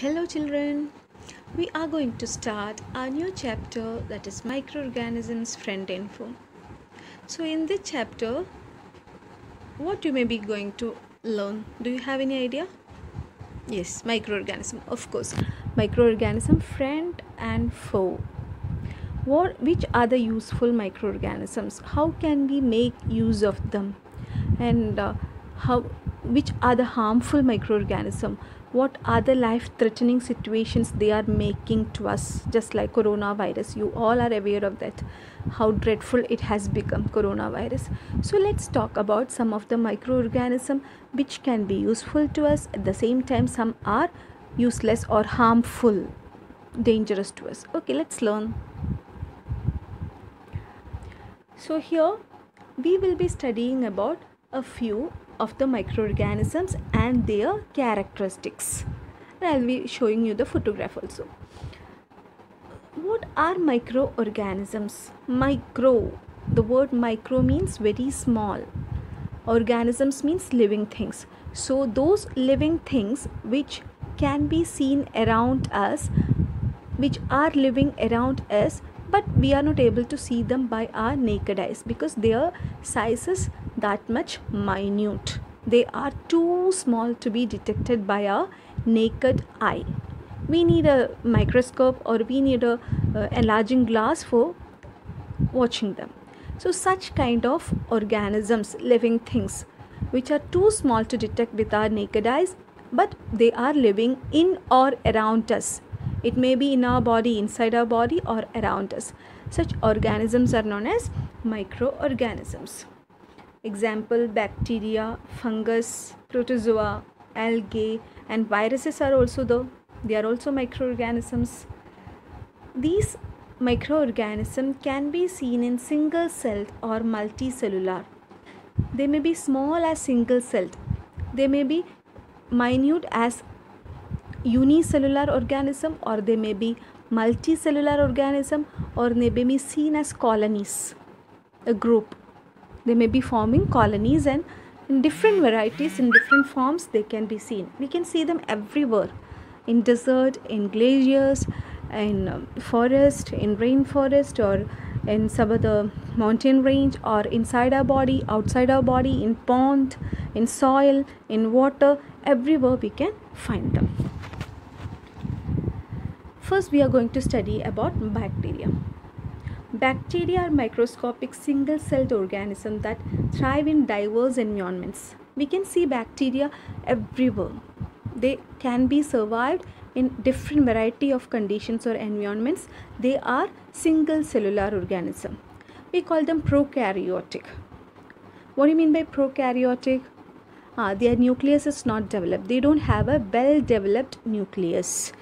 Hello, children. We are going to start our new chapter that is microorganisms friend and foe. So, in this chapter, what you may be going to learn? Do you have any idea? Yes, microorganism, of course. Microorganism friend and foe. What, which are the useful microorganisms? How can we make use of them? And uh, how, which are the harmful microorganisms? what are the life threatening situations they are making to us? Just like coronavirus you all are aware of that how dreadful it has become coronavirus. So let's talk about some of the microorganism which can be useful to us. At the same time some are useless or harmful dangerous to us. Okay let's learn. So here we will be studying about a few of the microorganisms and their characteristics. I'll be showing you the photograph also. What are microorganisms? Micro. The word micro means very small. Organisms means living things. So those living things which can be seen around us, which are living around us, but we are not able to see them by our naked eyes because their size is that much minute. They are too small to be detected by our naked eye. We need a microscope or we need a uh, enlarging glass for watching them. So such kind of organisms, living things, which are too small to detect with our naked eyes, but they are living in or around us. It may be in our body, inside our body, or around us. Such organisms are known as microorganisms. Example bacteria, fungus, protozoa, algae, and viruses are also the they are also microorganisms. These microorganisms can be seen in single celled or multicellular. They may be small as single celled. They may be minute as unicellular organism or they may be multicellular organism or they may be seen as colonies a group. They may be forming colonies and in different varieties in different forms they can be seen. We can see them everywhere. In desert in glaciers in um, forest in rainforest or in some other mountain range or inside our body outside our body in pond in soil in water everywhere we can find them first we are going to study about bacteria Bacteria are microscopic single celled organisms that thrive in diverse environments. We can see bacteria everywhere. They can be survived in different variety of conditions or environments. They are single cellular organism. We call them prokaryotic. What do you mean by prokaryotic? Ah, their nucleus is not developed. They don't have a well developed nucleus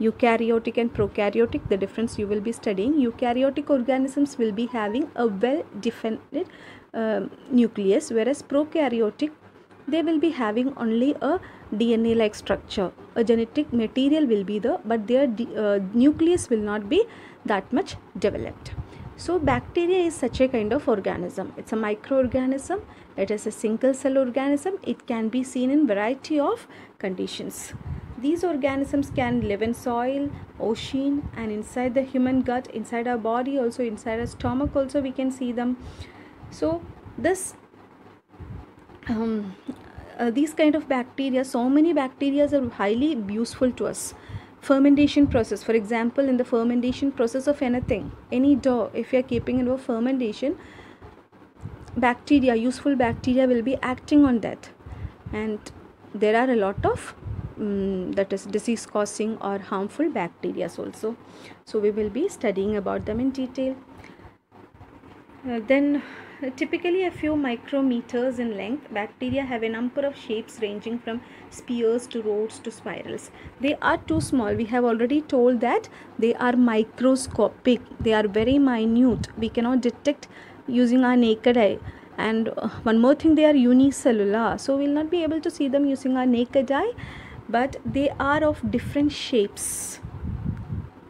eukaryotic and prokaryotic the difference you will be studying. Eukaryotic organisms will be having a well defined uh, nucleus whereas prokaryotic they will be having only a dna like structure. A genetic material will be there but their uh, nucleus will not be that much developed. So bacteria is such a kind of organism. It's a microorganism it is a single cell organism. It can be seen in variety of conditions these organisms can live in soil, ocean and inside the human gut, inside our body also, inside our stomach also we can see them. So this um, uh, these kind of bacteria, so many bacteria are highly useful to us. Fermentation process, for example, in the fermentation process of anything, any dough, if you are keeping in a fermentation, bacteria, useful bacteria will be acting on that. And there are a lot of um, that is disease causing or harmful bacteria also. So we will be studying about them in detail. Uh, then uh, typically a few micrometers in length bacteria have a number of shapes ranging from spheres to rods to spirals. They are too small. We have already told that they are microscopic. They are very minute. We cannot detect using our naked eye. And uh, one more thing they are unicellular. So we'll not be able to see them using our naked eye but they are of different shapes.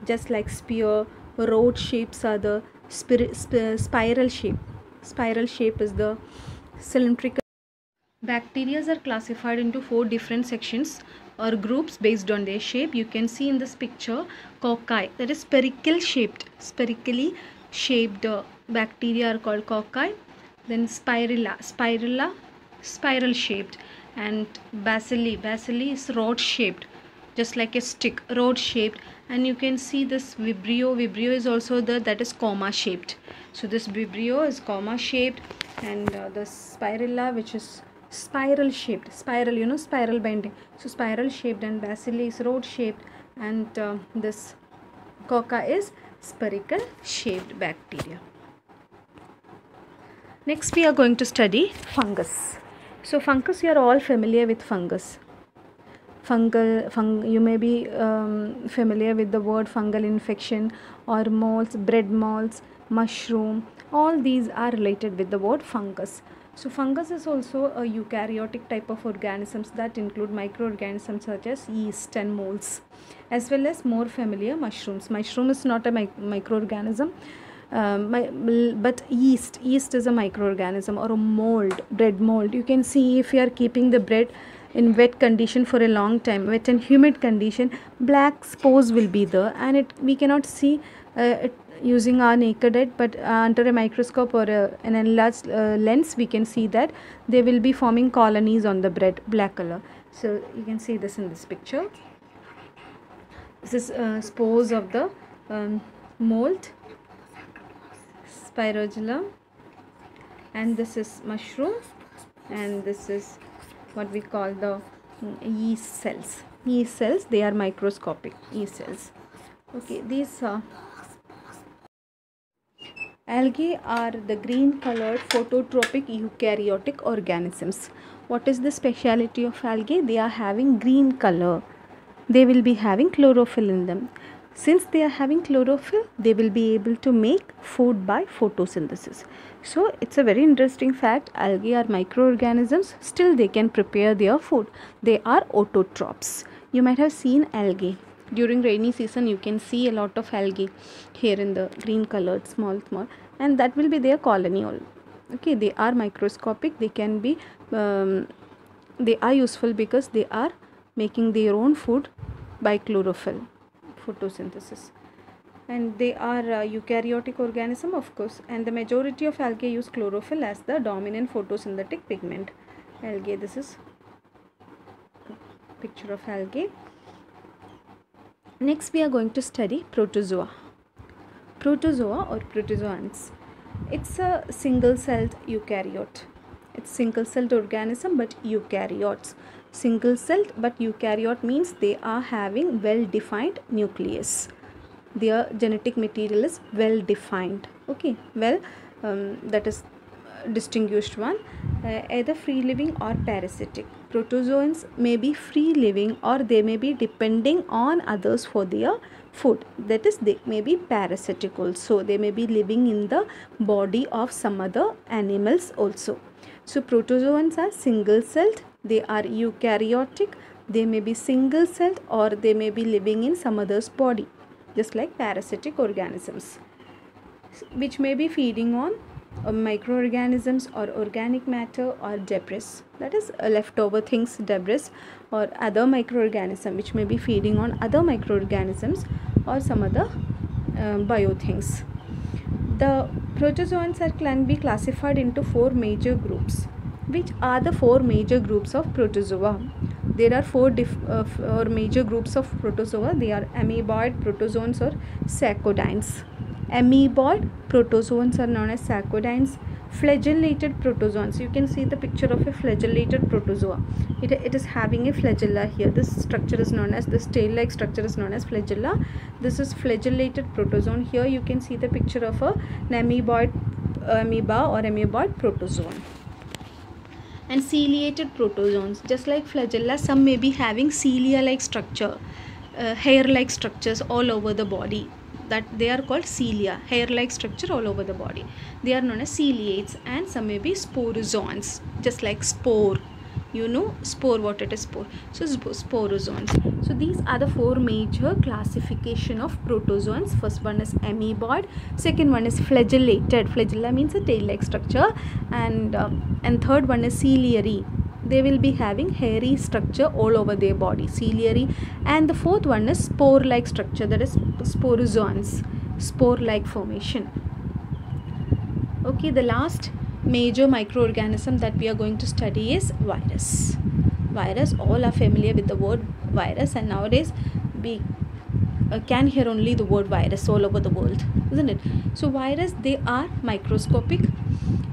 Just like spear rod shapes are the spiral shape. Spiral shape is the cylindrical. Bacteria are classified into four different sections or groups based on their shape. You can see in this picture cocci that is spherical shaped spherically shaped uh, bacteria are called cocci. Then spirilla spirilla spiral shaped and bacilli bacilli is rod shaped just like a stick rod shaped and you can see this vibrio. Vibrio is also the that is comma shaped so this vibrio is comma shaped and uh, the spirilla which is spiral shaped spiral you know spiral bending so spiral shaped and bacilli is rod shaped and uh, this coca is spherical shaped bacteria. Next we are going to study fungus so fungus you are all familiar with fungus. Fungal fung you may be um, familiar with the word fungal infection or molds, bread molds, mushroom. All these are related with the word fungus. So fungus is also a eukaryotic type of organisms that include microorganisms such as yeast and molds as well as more familiar mushrooms. Mushroom is not a mic- microorganism um, my, but yeast yeast is a microorganism or a mold bread mold. You can see if you are keeping the bread in wet condition for a long time wet and humid condition black spores will be there. And it we cannot see uh, it using our naked eye but uh, under a microscope or a, an enlarged uh, lens we can see that they will be forming colonies on the bread black color. So you can see this in this picture. This is uh, spores of the um, mold spirogyra and this is mushroom. And this is what we call the yeast cells. Yeast cells they are microscopic yeast cells. Okay these uh, algae are the green colored phototropic eukaryotic organisms. What is the speciality of algae? They are having green color. They will be having chlorophyll in them since they are having chlorophyll they will be able to make food by photosynthesis. So it's a very interesting fact algae are microorganisms still they can prepare their food. They are autotrophs. You might have seen algae. During rainy season you can see a lot of algae here in the green colored small small and that will be their colony all. Okay they are microscopic. They can be um, they are useful because they are making their own food by chlorophyll photosynthesis. And they are uh, eukaryotic organism of course and the majority of algae use chlorophyll as the dominant photosynthetic pigment. Algae this is picture of algae. Next we are going to study protozoa. Protozoa or protozoans it's a single celled eukaryote it's single celled organism but eukaryotes single celled but eukaryote means they are having well defined nucleus. Their genetic material is well defined okay well um, that is distinguished one. Uh, either free living or parasitic. Protozoans may be free living or they may be depending on others for their food. That is they may be parasitic also. They may be living in the body of some other animals also. So protozoans are single celled they are eukaryotic. They may be single celled or they may be living in some other's body just like parasitic organisms which may be feeding on uh, microorganisms or organic matter or debris that is uh, leftover things debris or other microorganism which may be feeding on other microorganisms or some other uh, bio things. The protozoans are can be classified into four major groups which are the four major groups of protozoa. There are four dif- uh, four major groups of protozoa. They are amoeboid protozoans or sarcodines amoeboid protozoans are known as sarcodines flagellated protozoans. You can see the picture of a flagellated protozoa. It, it is having a flagella here. This structure is known as this tail like structure is known as flagella. This is flagellated protozoan here you can see the picture of a amoeboid amoeba or amoeboid protozoan and ciliated protozoans just like flagella some may be having cilia like structure uh, hair like structures all over the body. That they are called cilia hair like structure all over the body. They are known as ciliates and some may be sporozoans just like spore you know spore what it is spore. So sp- sporozoans so these are the four major classification of protozoans. First one is amoeboid. Second one is flagellated. Flagella means a tail like structure. And um, and third one is ciliary. They will be having hairy structure all over their body ciliary. And the fourth one is spore like structure that is sporozoans spore like formation. Okay the last major microorganism that we are going to study is virus. Virus all are familiar with the word virus and nowadays we uh, can hear only the word virus all over the world isn't it? So virus they are microscopic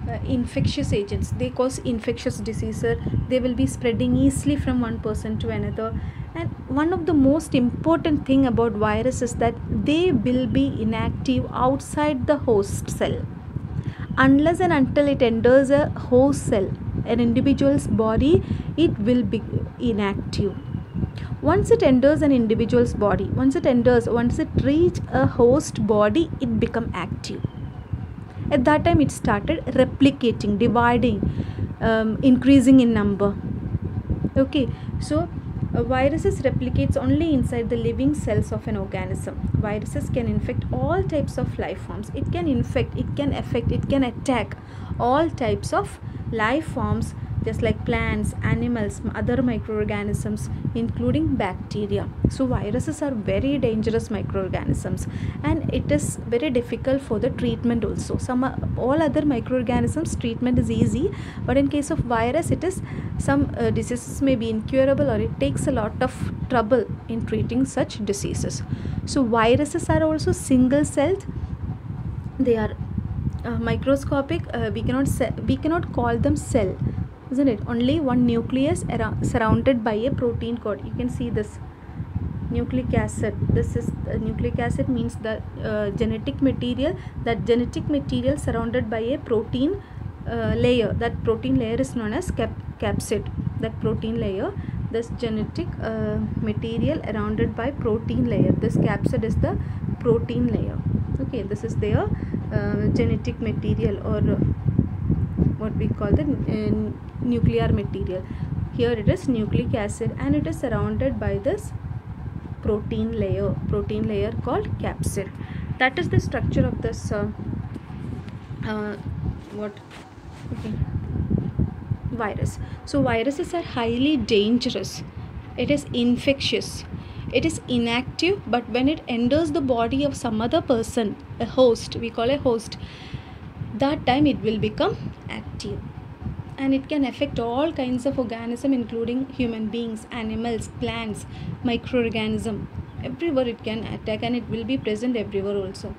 uh, infectious agents. They cause infectious diseases. They will be spreading easily from one person to another. And one of the most important thing about virus is that they will be inactive outside the host cell unless and until it enters a host cell an individual's body it will be inactive. Once it enters an individual's body once it enters once it reach a host body it become active. At that time it started replicating dividing um, increasing in number. Okay so viruses replicates only inside the living cells of an organism. Viruses can infect all types of life forms. It can infect it can affect it can attack all types of life forms just like plants animals other microorganisms including bacteria. So viruses are very dangerous microorganisms and it is very difficult for the treatment also. Some all other microorganisms treatment is easy but in case of virus it is some uh, diseases may be incurable or it takes a lot of trouble in treating such diseases. So viruses are also single celled. They are uh, microscopic uh, we cannot we cannot call them cell isn't it? Only one nucleus surrounded by a protein coat you can see this nucleic acid. This is uh, nucleic acid means the uh, genetic material that genetic material surrounded by a protein uh, layer. That protein layer is known as cap capsid. That protein layer this genetic uh, material surrounded by protein layer. This capsid is the protein layer. Okay this is their uh, genetic material or what we call the uh, nuclear material. Here it is nucleic acid and it is surrounded by this protein layer protein layer called capsid. That is the structure of this uh, uh, what okay virus. So viruses are highly dangerous. It is infectious. It is inactive but when it enters the body of some other person a host we call a host that time it will become active and it can affect all kinds of organism including human beings animals plants microorganism. Everywhere it can attack and it will be present everywhere also.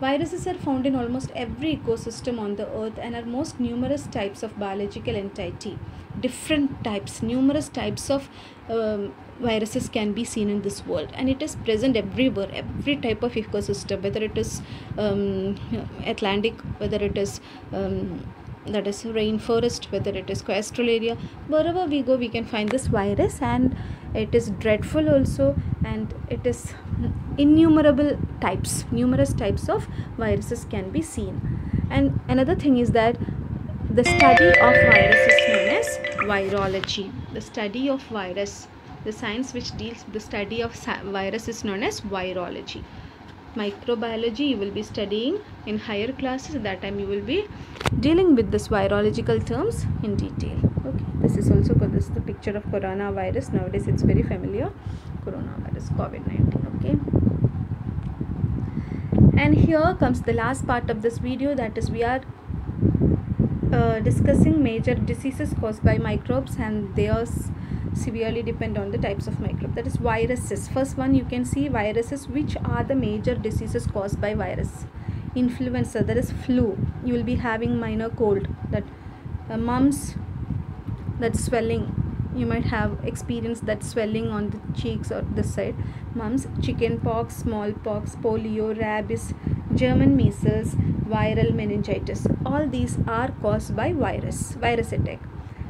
Viruses are found in almost every ecosystem on the earth and are most numerous types of biological entity. Different types numerous types of um, viruses can be seen in this world and it is present everywhere. Every type of ecosystem whether it is um, atlantic whether it is um, that is rainforest whether it is coastal area wherever we go we can find this virus and it is dreadful also and it is innumerable types numerous types of viruses can be seen and another thing is that the study of virus is known as virology the study of virus the science which deals with the study of virus is known as virology. Microbiology you will be studying in higher classes. At that time you will be dealing with this virological terms in detail. Okay, this is also this is the picture of coronavirus. Nowadays it's very familiar. Coronavirus, COVID-19. Okay. And here comes the last part of this video that is we are uh, discussing major diseases caused by microbes and their severely depend on the types of microbe that is viruses. First one you can see viruses which are the major diseases caused by virus. Influenza that is flu. You will be having minor cold that uh, mumps that swelling. You might have experienced that swelling on the cheeks or this side. Mumps chicken pox smallpox polio rabies german measles viral meningitis. All these are caused by virus virus attack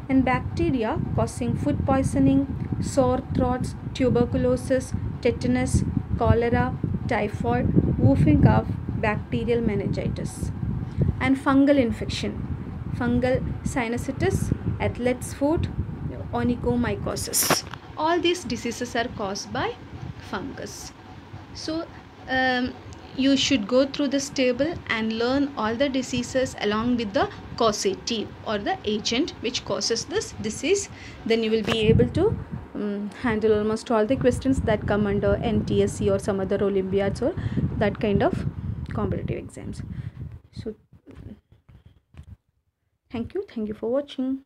and bacteria causing food poisoning, sore throats, tuberculosis, tetanus, cholera, typhoid, whooping cough, bacterial meningitis, and fungal infection, fungal sinusitis, athlete's foot, onychomycosis. All these diseases are caused by fungus. So, um, you should go through this table and learn all the diseases along with the causative or the agent which causes this disease then you will be able to um, handle almost all the questions that come under NTSE or some other Olympiads or that kind of competitive exams. So, thank you. Thank you for watching.